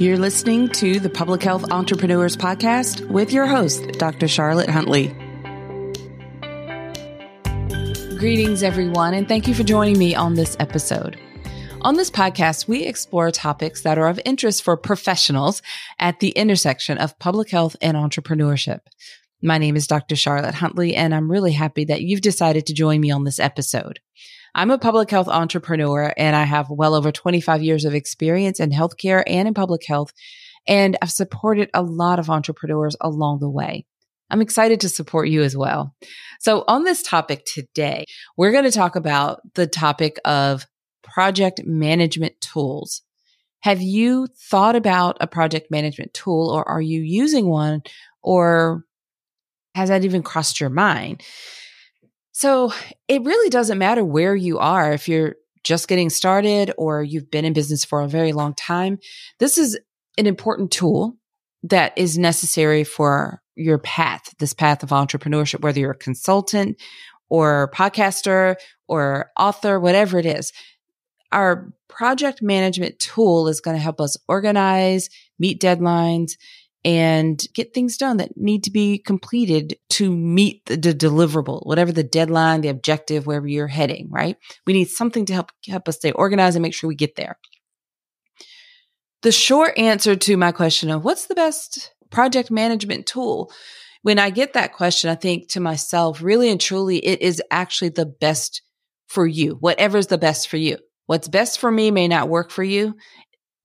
You're listening to the Public Health Entrepreneurs Podcast with your host, Dr. Charlotte Huntley. Greetings, everyone, and thank you for joining me on this episode. On this podcast, we explore topics that are of interest for professionals at the intersection of public health and entrepreneurship. My name is Dr. Charlotte Huntley, and I'm really happy that you've decided to join me on this episode. I'm a public health entrepreneur and I have well over 25 years of experience in healthcare and in public health. And I've supported a lot of entrepreneurs along the way. I'm excited to support you as well. So on this topic today, we're going to talk about the topic of project management tools. Have you thought about a project management tool or are you using one or has that even crossed your mind? So it really doesn't matter where you are. If you're just getting started or you've been in business for a very long time, this is an important tool that is necessary for your path, this path of entrepreneurship, whether you're a consultant or podcaster or author, whatever it is. Our project management tool is going to help us organize, meet deadlines, and get things done that need to be completed to meet the, the, deliverable, whatever the deadline, the objective, wherever you're heading, right? We need something to help help us stay organized and make sure we get there. The short answer to my question of what's the best project management tool? When I get that question, I think to myself, really and truly, it is actually the best for you, whatever's the best for you. What's best for me may not work for you.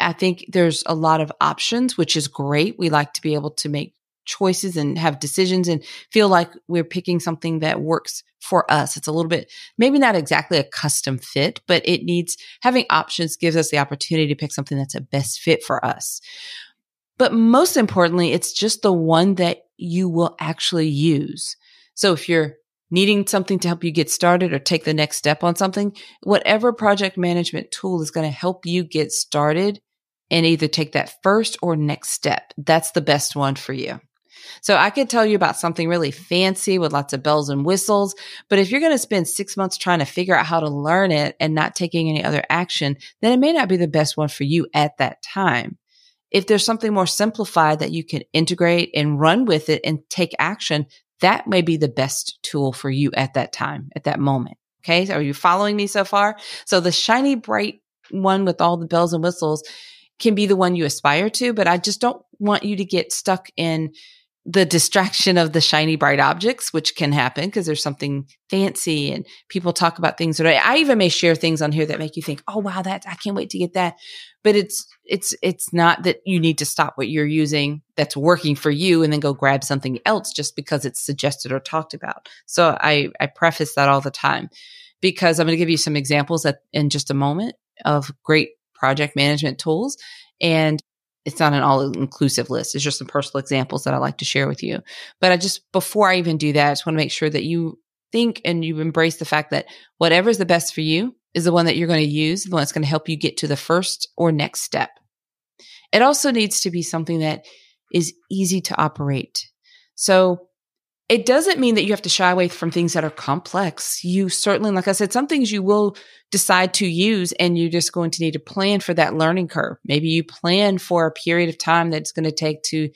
I think there's a lot of options, which is great. We like to be able to make choices and have decisions and feel like we're picking something that works for us. It's a little bit, maybe not exactly a custom fit, but it needs having options gives us the opportunity to pick something that's a best fit for us. But most importantly, it's just the one that you will actually use. So if you're needing something to help you get started or take the next step on something, whatever project management tool is going to help you get started and either take that first or next step. That's the best one for you. So I could tell you about something really fancy with lots of bells and whistles, but if you're going to spend six months trying to figure out how to learn it and not taking any other action, then it may not be the best one for you at that time. If there's something more simplified that you can integrate and run with it and take action, that may be the best tool for you at that time, at that moment. Okay. Are you following me so far? So the shiny, bright one with all the bells and whistles can be the one you aspire to, but I just don't want you to get stuck in the distraction of the shiny bright objects, which can happen because there's something fancy and people talk about things that I, I even may share things on here that make you think, oh wow, that I can't wait to get that. But it's it's it's not that you need to stop what you're using that's working for you and then go grab something else just because it's suggested or talked about. So I I preface that all the time because I'm going to give you some examples that in just a moment of great project management tools. And it's not an all inclusive list. It's just some personal examples that I like to share with you. But I just, before I even do that, I just want to make sure that you think and you embrace the fact that whatever is the best for you is the one that you're going to use, the one that's going to help you get to the first or next step. It also needs to be something that is easy to operate. So it doesn't mean that you have to shy away from things that are complex. You certainly, like I said, some things you will decide to use and you're just going to need to plan for that learning curve. Maybe you plan for a period of time that it's going to take to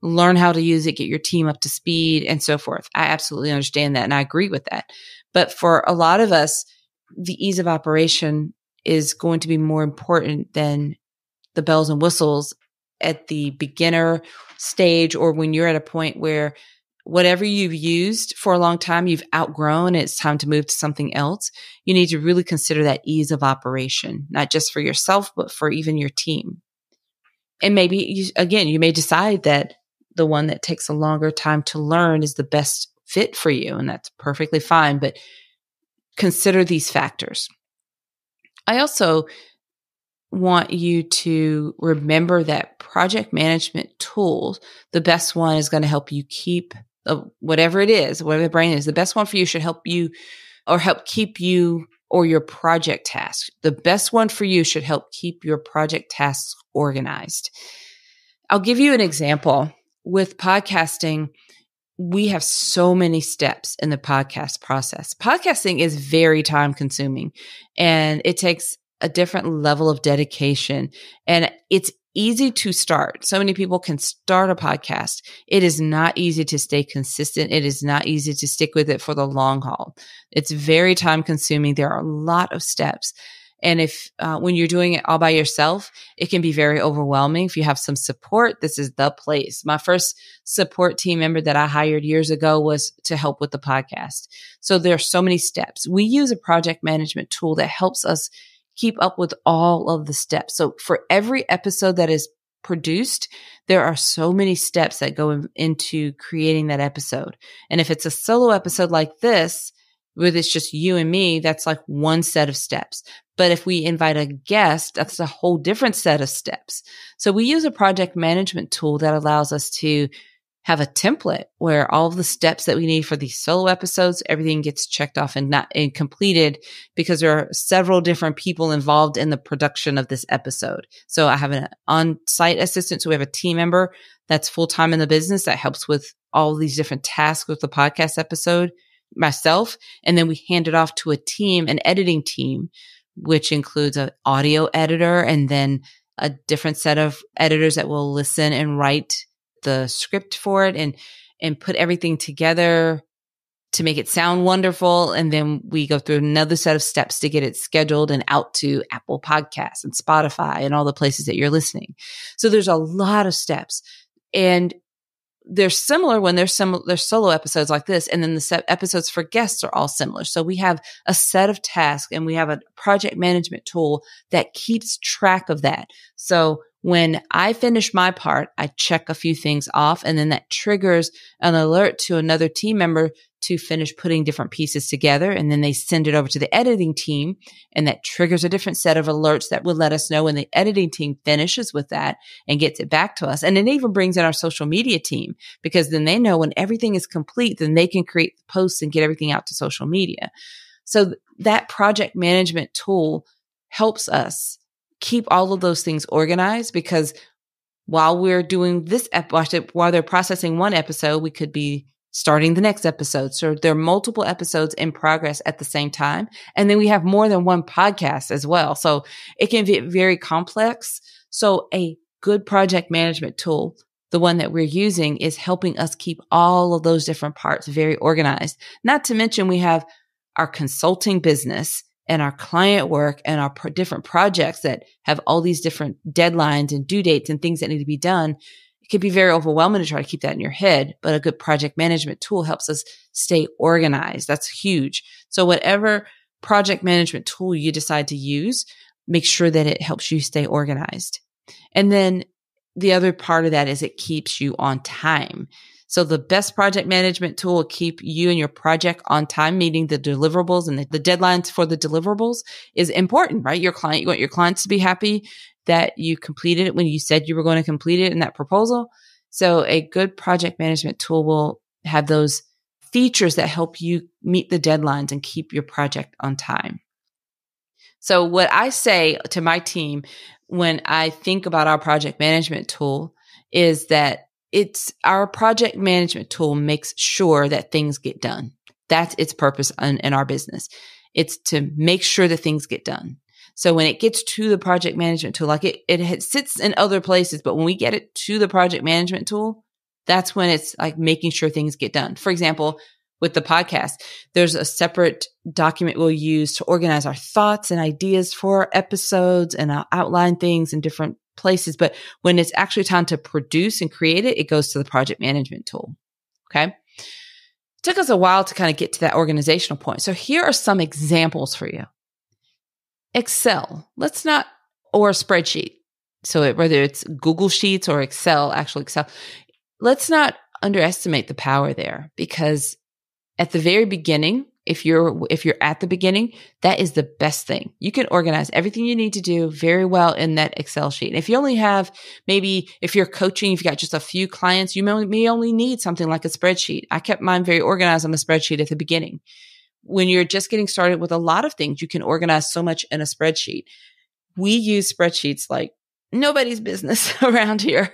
learn how to use it, get your team up to speed and so forth. I absolutely understand that and I agree with that. But for a lot of us, the ease of operation is going to be more important than the bells and whistles at the beginner stage or when you're at a point where whatever you've used for a long time, you've outgrown, it's time to move to something else. You need to really consider that ease of operation, not just for yourself, but for even your team. And maybe you, again, you may decide that the one that takes a longer time to learn is the best fit for you. And that's perfectly fine. But consider these factors. I also want you to remember that project management tools, the best one is going to help you keep uh, whatever it is, whatever the brain is, the best one for you should help you or help keep you or your project task. The best one for you should help keep your project tasks organized. I'll give you an example with podcasting. We have so many steps in the podcast process. Podcasting is very time consuming and it takes a different level of dedication. And it's easy to start. So many people can start a podcast. It is not easy to stay consistent. It is not easy to stick with it for the long haul. It's very time consuming. There are a lot of steps. And if, uh, when you're doing it all by yourself, it can be very overwhelming. If you have some support, this is the place. My first support team member that I hired years ago was to help with the podcast. So there are so many steps. We use a project management tool that helps us keep up with all of the steps. So for every episode that is produced, there are so many steps that go in, into creating that episode. And if it's a solo episode like this, where it's just you and me, that's like one set of steps. But if we invite a guest, that's a whole different set of steps. So we use a project management tool that allows us to have a template where all the steps that we need for these solo episodes, everything gets checked off and not and completed because there are several different people involved in the production of this episode. So I have an on-site assistant. So we have a team member that's full-time in the business that helps with all these different tasks with the podcast episode myself. And then we hand it off to a team, an editing team which includes an audio editor and then a different set of editors that will listen and write the script for it and and put everything together to make it sound wonderful and then we go through another set of steps to get it scheduled and out to Apple Podcasts and Spotify and all the places that you're listening. So there's a lot of steps. And they're similar when there's some there's solo episodes like this and then the episodes for guests are all similar. So we have a set of tasks and we have a project management tool that keeps track of that. So when I finish my part, I check a few things off and then that triggers an alert to another team member to finish putting different pieces together. And then they send it over to the editing team and that triggers a different set of alerts that will let us know when the editing team finishes with that and gets it back to us. And it even brings in our social media team because then they know when everything is complete, then they can create posts and get everything out to social media. So that project management tool helps us keep all of those things organized because while we're doing this episode, while they're processing one episode, we could be starting the next episode. So there are multiple episodes in progress at the same time. And then we have more than one podcast as well. So it can be very complex. So a good project management tool, the one that we're using is helping us keep all of those different parts very organized. Not to mention we have our consulting business and our client work and our pro- different projects that have all these different deadlines and due dates and things that need to be done, it can be very overwhelming to try to keep that in your head. But a good project management tool helps us stay organized. That's huge. So whatever project management tool you decide to use, make sure that it helps you stay organized. And then the other part of that is it keeps you on time. So the best project management tool will keep you and your project on time, meeting the deliverables and the, the deadlines for the deliverables is important, right? Your client, you want your clients to be happy that you completed it when you said you were going to complete it in that proposal. So a good project management tool will have those features that help you meet the deadlines and keep your project on time. So what I say to my team when I think about our project management tool is that it's our project management tool makes sure that things get done. That's its purpose in, in, our business. It's to make sure that things get done. So when it gets to the project management tool, like it, it sits in other places, but when we get it to the project management tool, that's when it's like making sure things get done. For example, with the podcast, there's a separate document we'll use to organize our thoughts and ideas for episodes and I'll outline things in different places. But when it's actually time to produce and create it, it goes to the project management tool. Okay. It took us a while to kind of get to that organizational point. So here are some examples for you. Excel. Let's not, or a spreadsheet. So it, whether it's Google Sheets or Excel, actual Excel, let's not underestimate the power there because at the very beginning, if you're if you're at the beginning that is the best thing. You can organize everything you need to do very well in that excel sheet. And if you only have maybe if you're coaching if you got just a few clients you may, may only need something like a spreadsheet. I kept mine very organized on a spreadsheet at the beginning. When you're just getting started with a lot of things you can organize so much in a spreadsheet. We use spreadsheets like nobody's business around here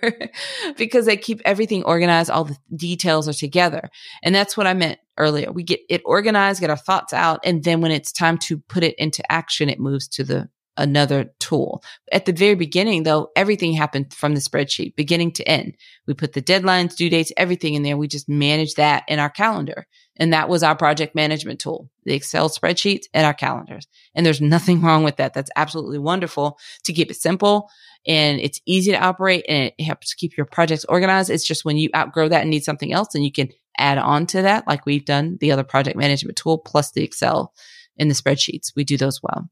because they keep everything organized. All the details are together. And that's what I meant earlier. We get it organized, get our thoughts out. And then when it's time to put it into action, it moves to the another tool. At the very beginning, though, everything happened from the spreadsheet, beginning to end. We put the deadlines, due dates, everything in there. We just managed that in our calendar. And that was our project management tool, the Excel spreadsheets and our calendars. And there's nothing wrong with that. That's absolutely wonderful to keep it simple and it's easy to operate and it helps keep your projects organized. It's just when you outgrow that and need something else, and you can add on to that, like we've done the other project management tool plus the Excel in the spreadsheets. We do those well.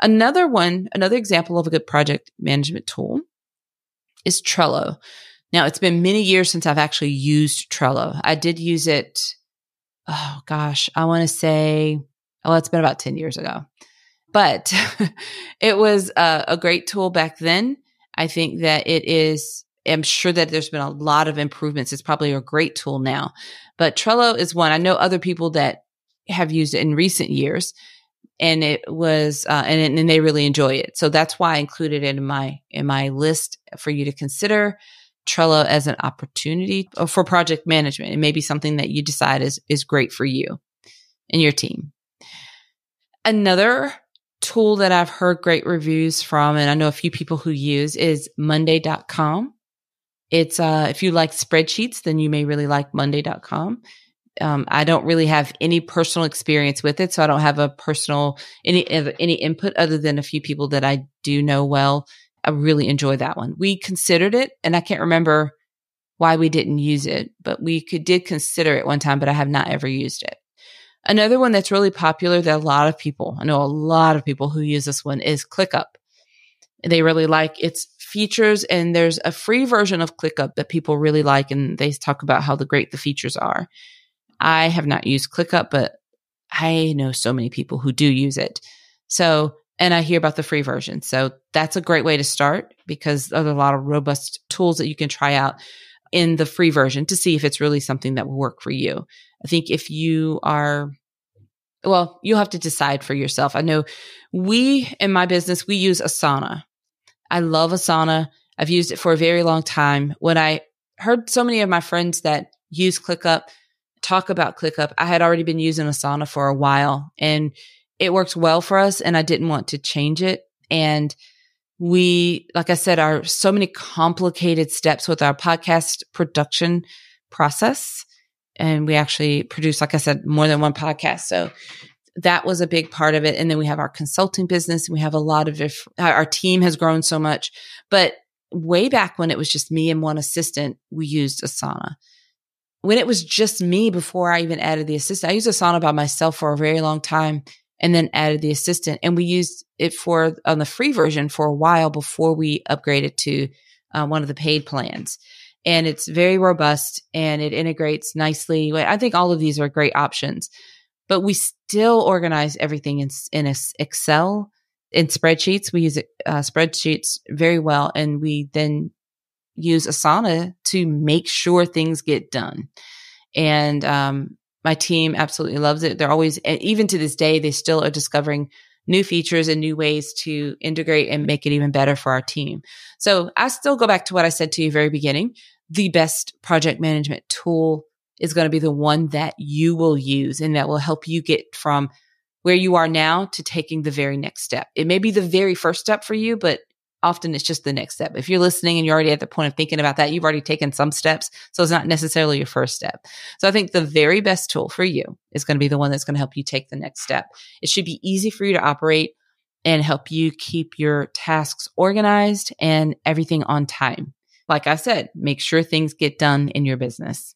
Another one, another example of a good project management tool is Trello. Now, it's been many years since I've actually used Trello. I did use it, oh gosh, I want to say, oh, it's been about 10 years ago. But it was a, a great tool back then. I think that it is I'm sure that there's been a lot of improvements. It's probably a great tool now, but Trello is one. I know other people that have used it in recent years and it was, uh, and, and they really enjoy it. So that's why I included it in my, in my list for you to consider Trello as an opportunity for project management. It may be something that you decide is, is great for you and your team. Another tool that I've heard great reviews from, and I know a few people who use is monday.com. It's, uh, if you like spreadsheets, then you may really like monday.com. Um, I don't really have any personal experience with it, so I don't have a personal any any input other than a few people that I do know well. I really enjoy that one. We considered it, and I can't remember why we didn't use it, but we could did consider it one time, but I have not ever used it. Another one that's really popular that a lot of people, I know a lot of people who use this one is ClickUp. They really like its features and there's a free version of ClickUp that people really like and they talk about how the great the features are. I have not used ClickUp, but I know so many people who do use it. So, and I hear about the free version. So that's a great way to start because there's a lot of robust tools that you can try out in the free version to see if it's really something that will work for you. I think if you are, well, you'll have to decide for yourself. I know we in my business, we use Asana. I love Asana. I've used it for a very long time. When I heard so many of my friends that use ClickUp talk about ClickUp, I had already been using Asana for a while and it works well for us and I didn't want to change it. And we, like I said, are so many complicated steps with our podcast production process. And we actually produce, like I said, more than one podcast. So that was a big part of it. And then we have our consulting business. and We have a lot of, diff- our team has grown so much. But way back when it was just me and one assistant, we used Asana. When it was just me before I even added the assistant, I used Asana by myself for a very long time and then added the assistant. And we used it for on the free version for a while before we upgraded to uh, one of the paid plans. And it's very robust and it integrates nicely. I think all of these are great options, but we still organize everything in, in a Excel in spreadsheets. We use uh, spreadsheets very well, and we then use Asana to make sure things get done. And um, my team absolutely loves it. They're always, even to this day, they still are discovering new features and new ways to integrate and make it even better for our team. So I still go back to what I said to you very beginning. The best project management tool is going to be the one that you will use and that will help you get from where you are now to taking the very next step. It may be the very first step for you, but often it's just the next step. If you're listening and you're already at the point of thinking about that, you've already taken some steps. So it's not necessarily your first step. So I think the very best tool for you is going to be the one that's going to help you take the next step. It should be easy for you to operate and help you keep your tasks organized and everything on time. Like I said, make sure things get done in your business.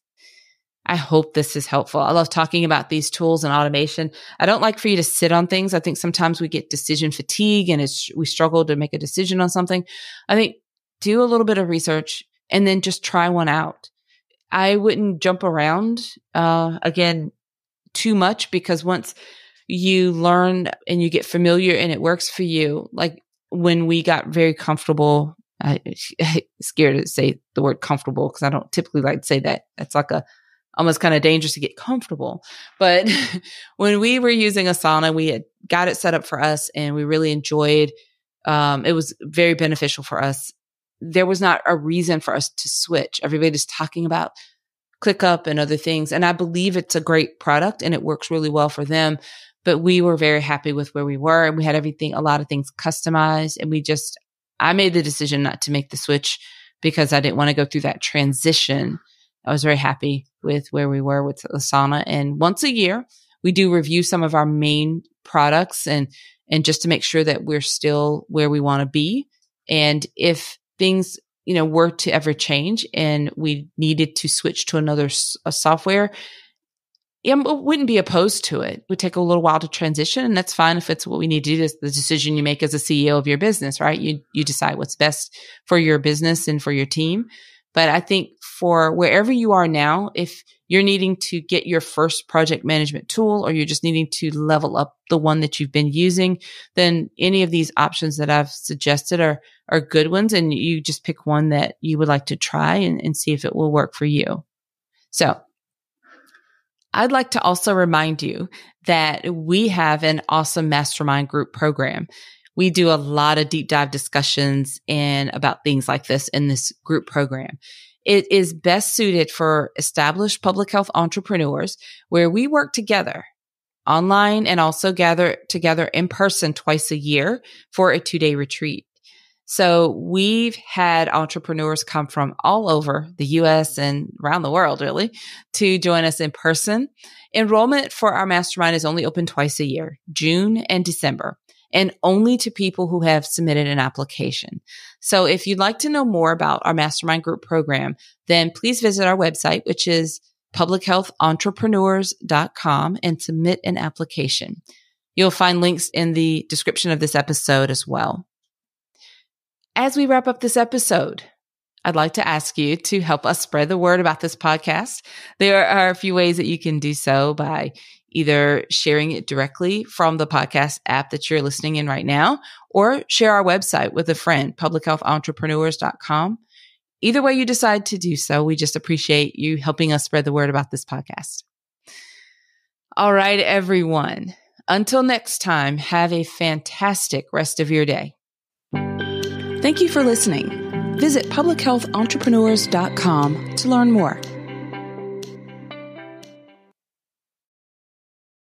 I hope this is helpful. I love talking about these tools and automation. I don't like for you to sit on things. I think sometimes we get decision fatigue and it's, we struggle to make a decision on something. I think do a little bit of research and then just try one out. I wouldn't jump around, uh, again, too much because once you learn and you get familiar and it works for you, like when we got very comfortable I, scared to say the word comfortable because I don't typically like to say that. It's like a almost kind of dangerous to get comfortable. But when we were using Asana, we had got it set up for us and we really enjoyed um, it was very beneficial for us. There was not a reason for us to switch. Everybody's talking about ClickUp and other things. And I believe it's a great product and it works really well for them. but we were very happy with where we were and we had everything, a lot of things customized. And we just, I made the decision not to make the switch because I didn't want to go through that transition. I was very happy with where we were with Asana. And once a year, we do review some of our main products and, and just to make sure that we're still where we want to be. And if things, you know, were to ever change and we needed to switch to another software, I wouldn't be opposed to it. It would take a little while to transition, and that's fine if it's what we need to do. It's the decision you make as a CEO of your business, right? You you decide what's best for your business and for your team. But I think for wherever you are now, if you're needing to get your first project management tool or you're just needing to level up the one that you've been using, then any of these options that I've suggested are, are good ones. And you just pick one that you would like to try and, and see if it will work for you. So I'd like to also remind you that we have an awesome mastermind group program. We do a lot of deep dive discussions and about things like this in this group program. It is best suited for established public health entrepreneurs where we work together online and also gather together in person twice a year for a two day retreat. So we've had entrepreneurs come from all over the US and around the world, really, to join us in person. Enrollment for our mastermind is only open twice a year, June and December, and only to people who have submitted an application. So if you'd like to know more about our mastermind group program, then please visit our website, which is publichealthentrepreneurs.com and submit an application. You'll find links in the description of this episode as well. As we wrap up this episode, I'd like to ask you to help us spread the word about this podcast. There are a few ways that you can do so by either sharing it directly from the podcast app that you're listening in right now or share our website with a friend, publichealthentrepreneurs.com. Either way you decide to do so, we just appreciate you helping us spread the word about this podcast. All right, everyone. Until next time, have a fantastic rest of your day. Thank you for listening. Visit publichealthentrepreneurs.com to learn more.